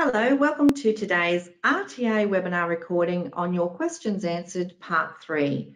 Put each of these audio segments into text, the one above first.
Hello, welcome to today's RTA webinar recording on your questions answered part three.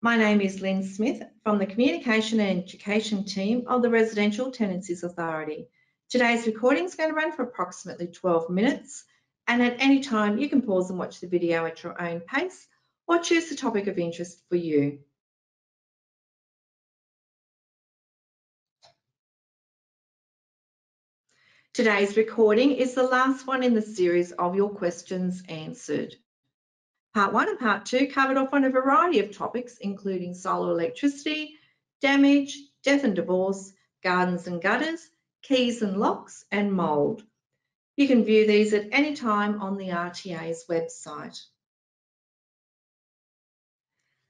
My name is Lynn Smith from the Communication and Education team of the Residential Tenancies Authority. Today's recording is going to run for approximately 12 minutes and at any time you can pause and watch the video at your own pace or choose the topic of interest for you. Today's recording is the last one in the series of your questions answered. Part one and part two covered off on a variety of topics, including solar electricity, damage, death and divorce, gardens and gutters, keys and locks, and mould. You can view these at any time on the RTA's website.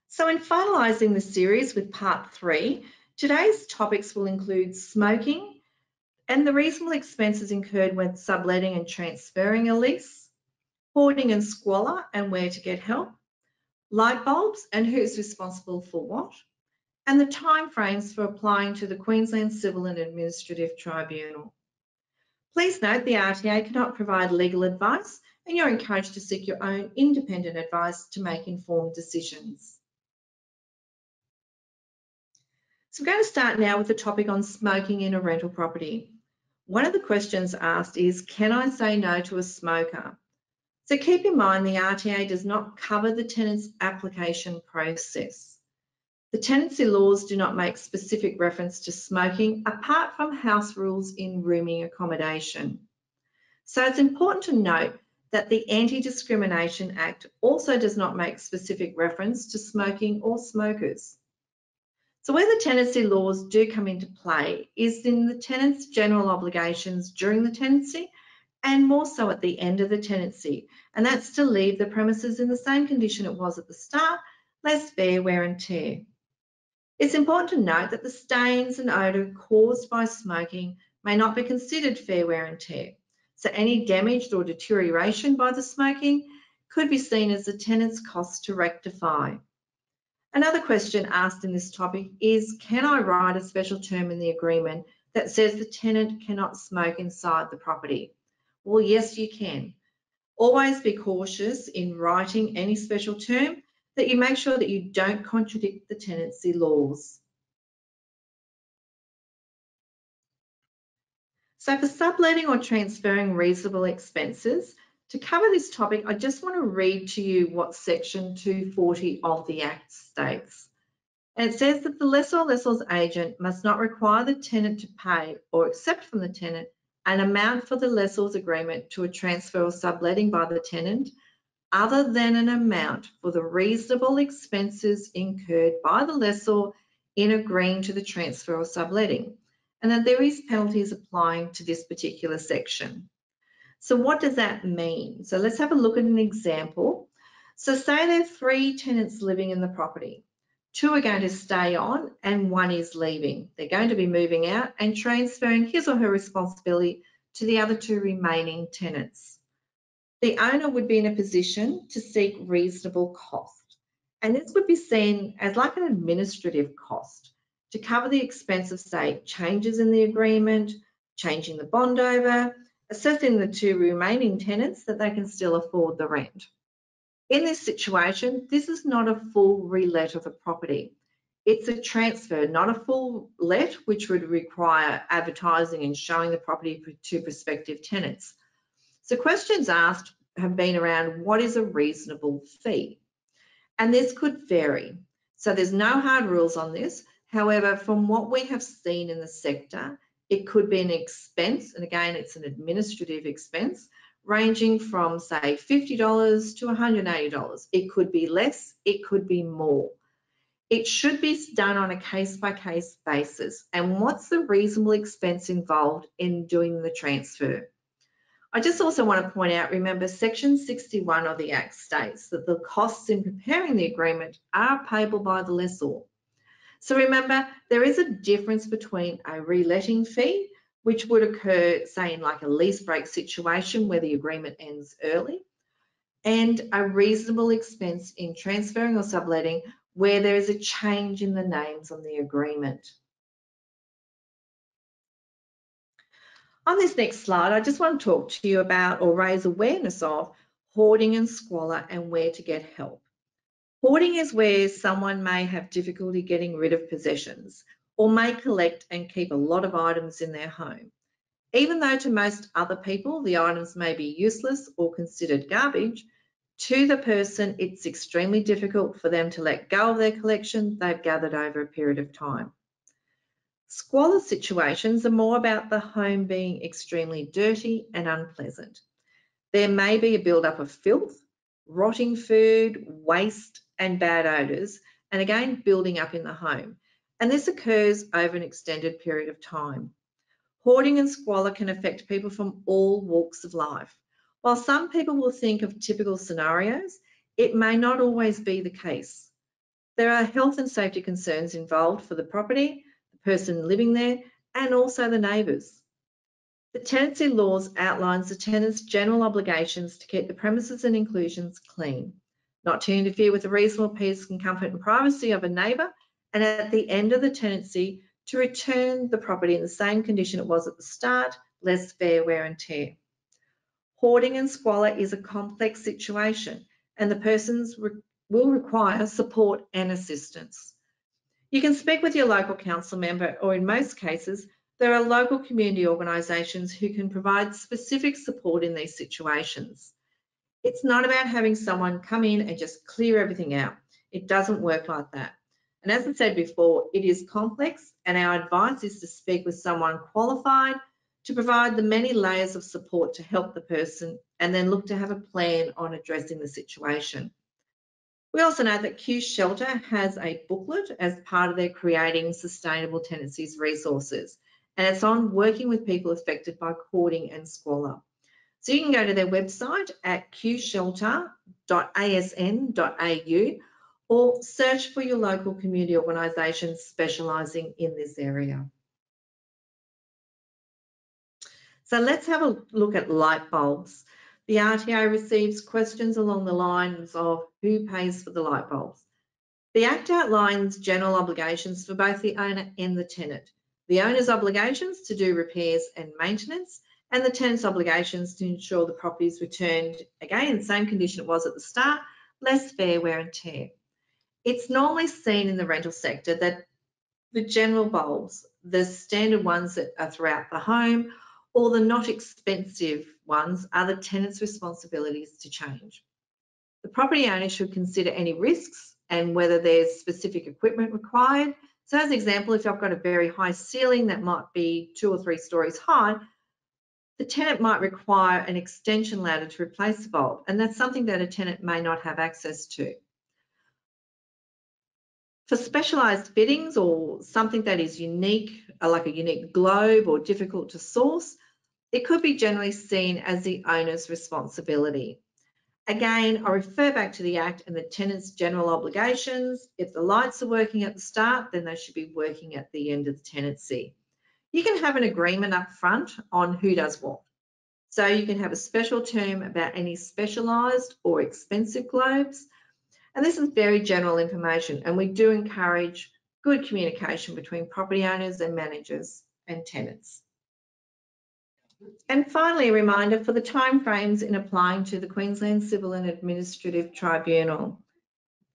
So in finalising the series with part three, today's topics will include smoking, and the reasonable expenses incurred when subletting and transferring a lease, hoarding and squalor and where to get help, light bulbs and who's responsible for what, and the timeframes for applying to the Queensland Civil and Administrative Tribunal. Please note the RTA cannot provide legal advice and you're encouraged to seek your own independent advice to make informed decisions. So we're going to start now with the topic on smoking in a rental property. One of the questions asked is, can I say no to a smoker? So keep in mind the RTA does not cover the tenant's application process. The tenancy laws do not make specific reference to smoking apart from house rules in rooming accommodation. So it's important to note that the Anti-Discrimination Act also does not make specific reference to smoking or smokers. So where the tenancy laws do come into play is in the tenant's general obligations during the tenancy and more so at the end of the tenancy. And that's to leave the premises in the same condition it was at the start, less fair wear and tear. It's important to note that the stains and odour caused by smoking may not be considered fair wear and tear. So any damage or deterioration by the smoking could be seen as the tenant's cost to rectify. Another question asked in this topic is, can I write a special term in the agreement that says the tenant cannot smoke inside the property? Well, yes, you can. Always be cautious in writing any special term that you make sure that you don't contradict the tenancy laws. So for subletting or transferring reasonable expenses, to cover this topic, I just want to read to you what section 240 of the Act states. And it says that the lessor lessor's agent must not require the tenant to pay or accept from the tenant an amount for the lessor's agreement to a transfer or subletting by the tenant other than an amount for the reasonable expenses incurred by the lessor in agreeing to the transfer or subletting, and that there is penalties applying to this particular section. So what does that mean? So let's have a look at an example. So say there are three tenants living in the property. Two are going to stay on and one is leaving. They're going to be moving out and transferring his or her responsibility to the other two remaining tenants. The owner would be in a position to seek reasonable cost. And this would be seen as like an administrative cost to cover the expense of, say, changes in the agreement, changing the bond over, assessing the two remaining tenants that they can still afford the rent. In this situation, this is not a full relet of the property. It's a transfer, not a full let, which would require advertising and showing the property to prospective tenants. So questions asked have been around what is a reasonable fee? And this could vary. So there's no hard rules on this. However, from what we have seen in the sector, it could be an expense, and again, it's an administrative expense, ranging from say $50 to $180. It could be less, it could be more. It should be done on a case by case basis. And what's the reasonable expense involved in doing the transfer? I just also want to point out, remember section 61 of the Act states that the costs in preparing the agreement are payable by the lessor. So remember, there is a difference between a reletting fee, which would occur, say, in like a lease break situation where the agreement ends early, and a reasonable expense in transferring or subletting where there is a change in the names on the agreement. On this next slide, I just want to talk to you about or raise awareness of hoarding and squalor and where to get help. Hoarding is where someone may have difficulty getting rid of possessions or may collect and keep a lot of items in their home. Even though to most other people the items may be useless or considered garbage, to the person it's extremely difficult for them to let go of their collection they've gathered over a period of time. Squalor situations are more about the home being extremely dirty and unpleasant. There may be a build-up of filth, rotting food, waste and bad odours, and again building up in the home. And this occurs over an extended period of time. Hoarding and squalor can affect people from all walks of life. While some people will think of typical scenarios, it may not always be the case. There are health and safety concerns involved for the property the person living there, and also the neighbours. The tenancy laws outlines the tenant's general obligations to keep the premises and inclusions clean, not to interfere with the reasonable peace and comfort and privacy of a neighbour, and at the end of the tenancy to return the property in the same condition it was at the start, less fair wear and tear. Hoarding and squalor is a complex situation and the persons re will require support and assistance. You can speak with your local council member, or in most cases, there are local community organisations who can provide specific support in these situations. It's not about having someone come in and just clear everything out. It doesn't work like that. And as I said before, it is complex and our advice is to speak with someone qualified to provide the many layers of support to help the person and then look to have a plan on addressing the situation. We also know that Q Shelter has a booklet as part of their Creating Sustainable Tenancies resources, and it's on working with people affected by hoarding and squalor. So you can go to their website at qshelter.asn.au or search for your local community organisation specialising in this area. So let's have a look at light bulbs. The RTA receives questions along the lines of who pays for the light bulbs. The Act outlines general obligations for both the owner and the tenant. The owner's obligations to do repairs and maintenance and the tenant's obligations to ensure the property is returned again in the same condition it was at the start, less fair wear and tear. It's normally seen in the rental sector that the general bulbs, the standard ones that are throughout the home or the not expensive ones are the tenant's responsibilities to change. The property owner should consider any risks and whether there's specific equipment required. So as an example, if I've got a very high ceiling that might be two or three stories high, the tenant might require an extension ladder to replace the bulb, and that's something that a tenant may not have access to. For specialised fittings or something that is unique, uh, like a unique globe or difficult to source, it could be generally seen as the owner's responsibility. Again, I refer back to the Act and the tenant's general obligations. If the lights are working at the start, then they should be working at the end of the tenancy. You can have an agreement up front on who does what. So you can have a special term about any specialised or expensive globes. And this is very general information and we do encourage good communication between property owners and managers and tenants. And finally, a reminder for the timeframes in applying to the Queensland Civil and Administrative Tribunal.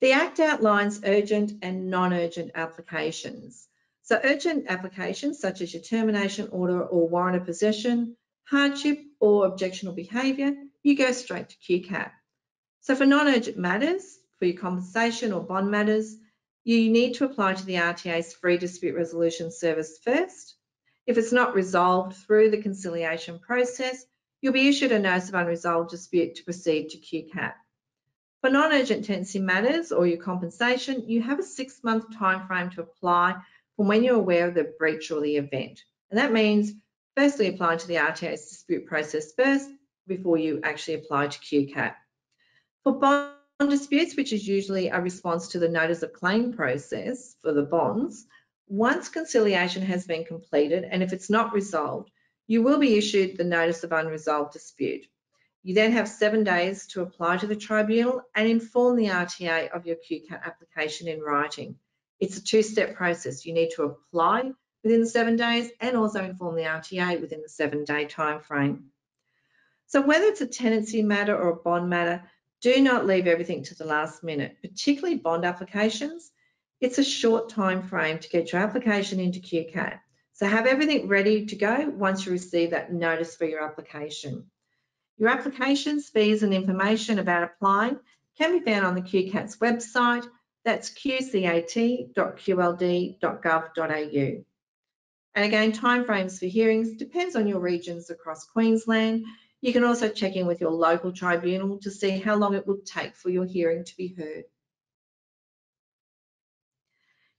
The Act outlines urgent and non-urgent applications. So urgent applications such as your termination order or warrant of possession, hardship or objectionable behaviour, you go straight to QCAT. So for non-urgent matters, for your compensation or bond matters, you need to apply to the RTA's free dispute resolution service first. If it's not resolved through the conciliation process, you'll be issued a notice of unresolved dispute to proceed to QCAT. For non-urgent tenancy matters or your compensation, you have a six-month timeframe to apply from when you're aware of the breach or the event. And that means firstly applying to the RTA's dispute process first before you actually apply to QCAT. For bond disputes, which is usually a response to the notice of claim process for the bonds, once conciliation has been completed and if it's not resolved, you will be issued the notice of unresolved dispute. You then have seven days to apply to the tribunal and inform the RTA of your QCAT application in writing. It's a two-step process. You need to apply within the seven days and also inform the RTA within the seven day time frame. So whether it's a tenancy matter or a bond matter, do not leave everything to the last minute, particularly bond applications. It's a short time frame to get your application into QCAT. So have everything ready to go once you receive that notice for your application. Your applications, fees and information about applying can be found on the QCAT's website. That's qcat.qld.gov.au. And again, timeframes for hearings depends on your regions across Queensland. You can also check in with your local tribunal to see how long it will take for your hearing to be heard.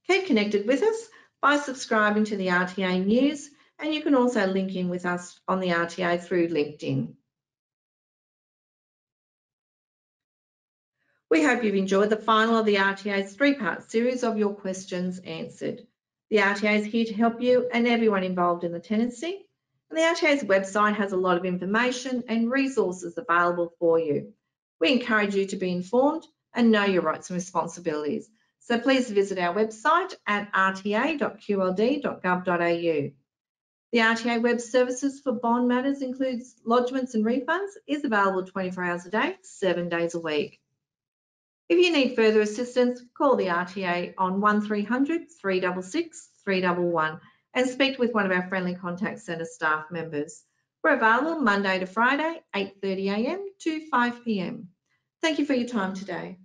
Keep connected with us by subscribing to the RTA News and you can also link in with us on the RTA through LinkedIn. We hope you've enjoyed the final of the RTA's three-part series of your questions answered. The RTA is here to help you and everyone involved in the tenancy. And the RTA's website has a lot of information and resources available for you. We encourage you to be informed and know your rights and responsibilities. So please visit our website at rta.qld.gov.au. The RTA Web Services for bond matters includes lodgements and refunds, is available 24 hours a day, seven days a week. If you need further assistance, call the RTA on 1300 366 311 and speak with one of our friendly contact centre staff members. We're available Monday to Friday, 8.30am to 5pm. Thank you for your time today.